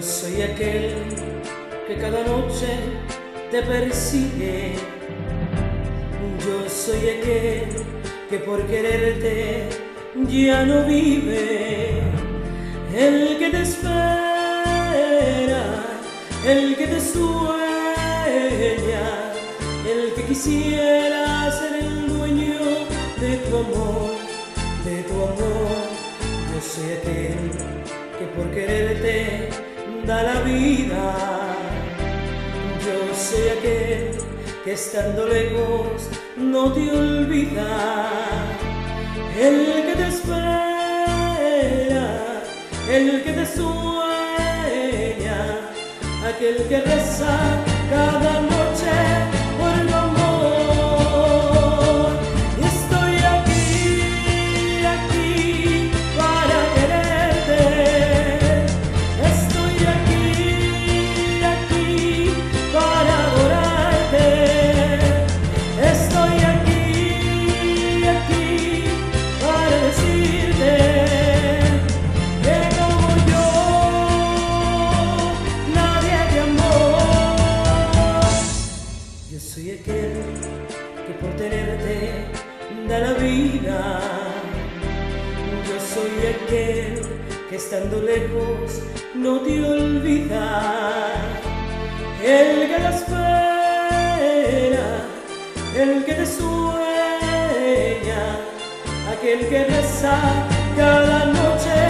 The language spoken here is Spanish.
soy aquel que cada noche te persigue. Yo soy aquel que por quererte ya no vive. El que te espera, el que te sueña, el que quisiera ser el dueño de tu amor, de tu amor. Yo soy aquel que por quererte da la vida. Yo soy aquel que estando lejos no te olvida. El que te espera, el que te sueña, aquel que reza soy aquel que por tenerte da la vida. Yo soy aquel que estando lejos no te olvida. El que te espera, el que te sueña, aquel que reza cada noche